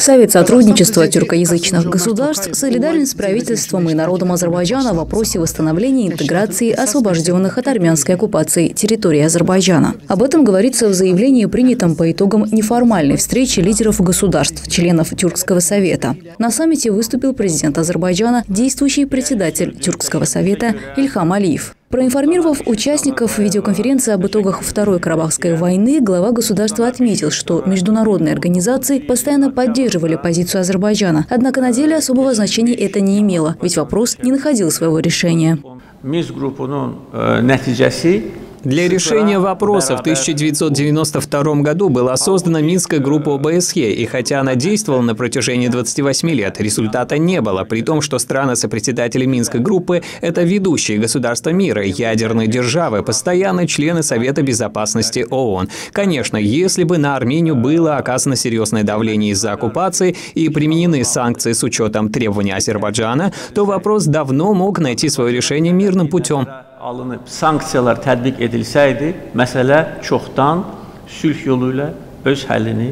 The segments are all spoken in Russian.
Совет сотрудничества тюркоязычных государств солидарен с правительством и народом Азербайджана в вопросе восстановления и интеграции освобожденных от армянской оккупации территории Азербайджана. Об этом говорится в заявлении, принятом по итогам неформальной встречи лидеров государств, членов Тюркского совета. На саммите выступил президент Азербайджана, действующий председатель Тюркского совета Ильхам Алиев. Проинформировав участников видеоконференции об итогах Второй Карабахской войны, глава государства отметил, что международные организации постоянно поддерживали позицию Азербайджана. Однако на деле особого значения это не имело, ведь вопрос не находил своего решения. Для решения вопроса в 1992 году была создана Минская группа ОБСЕ, и хотя она действовала на протяжении 28 лет, результата не было, при том, что страны-сопредседатели Минской группы – это ведущие государства мира, ядерные державы, постоянные члены Совета Безопасности ООН. Конечно, если бы на Армению было оказано серьезное давление из-за оккупации и применены санкции с учетом требований Азербайджана, то вопрос давно мог найти свое решение мирным путем. Alınıb sanksiyalar tətbiq edilsəydi, məsələ çoxdan sülh yolu ilə öz həllini.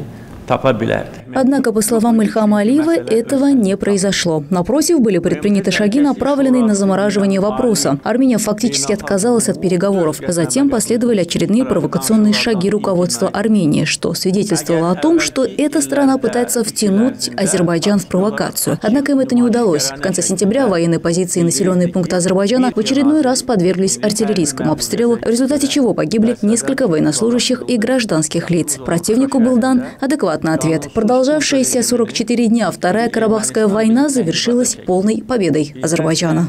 Однако, по словам Ильхама Алиева, этого не произошло. Напротив, были предприняты шаги, направленные на замораживание вопроса. Армения фактически отказалась от переговоров. Затем последовали очередные провокационные шаги руководства Армении, что свидетельствовало о том, что эта страна пытается втянуть Азербайджан в провокацию. Однако им это не удалось. В конце сентября военные позиции и населенные пункты Азербайджана в очередной раз подверглись артиллерийскому обстрелу, в результате чего погибли несколько военнослужащих и гражданских лиц. Противнику был дан адекватный ответ. Продолжение Продолжавшаяся 44 дня Вторая Карабахская война завершилась полной победой Азербайджана.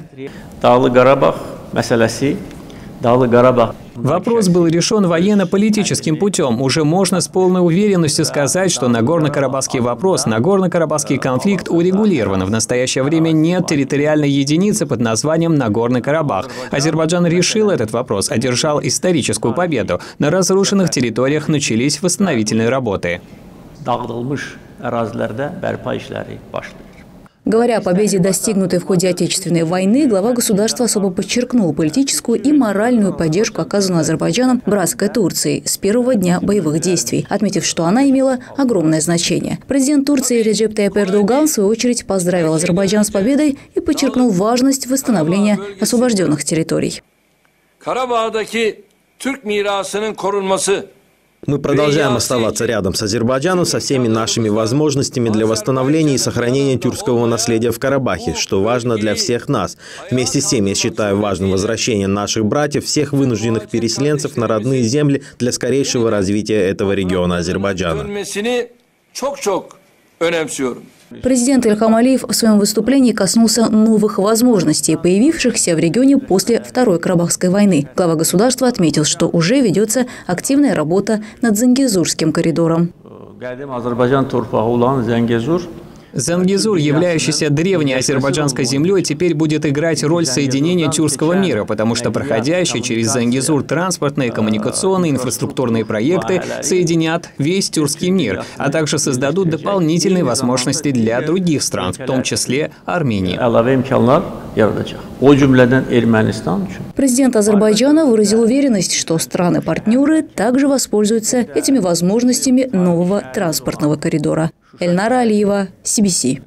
Вопрос был решен военно-политическим путем. Уже можно с полной уверенностью сказать, что Нагорно-Карабахский вопрос, Нагорно-Карабахский конфликт урегулирован. В настоящее время нет территориальной единицы под названием Нагорный Карабах. Азербайджан решил этот вопрос, одержал историческую победу. На разрушенных территориях начались восстановительные работы dağıdılmış ərazilərdə bərpa işləri başlayır. Говоря о победе, достигнутой в ходе Отечественной войны, глава государства особо подчеркнул политическую и моральную поддержку, оказанную Азербайджаном братской Турции с первого дня боевых действий, отметив, что она имела огромное значение. Президент Турции Реджеп Тайп Эрдоган, в свою очередь, поздравил Азербайджан с победой и подчеркнул важность восстановления освобожденных территорий. Karabağ'daki Türk mirasının korunması мы продолжаем оставаться рядом с Азербайджаном со всеми нашими возможностями для восстановления и сохранения тюркского наследия в Карабахе, что важно для всех нас. Вместе с тем, я считаю важным возвращение наших братьев, всех вынужденных переселенцев на родные земли для скорейшего развития этого региона Азербайджана. Президент Ильхам Алиев в своем выступлении коснулся новых возможностей, появившихся в регионе после Второй Карабахской войны. Глава государства отметил, что уже ведется активная работа над Зангизурским коридором. Зангизур, являющийся древней азербайджанской землей, теперь будет играть роль соединения тюркского мира, потому что проходящие через Зангизур транспортные, коммуникационные, инфраструктурные проекты соединят весь тюркский мир, а также создадут дополнительные возможности для других стран, в том числе Армении. Президент Азербайджана выразил уверенность, что страны-партнеры также воспользуются этими возможностями нового транспортного коридора. Эльнара Алиева, CBC.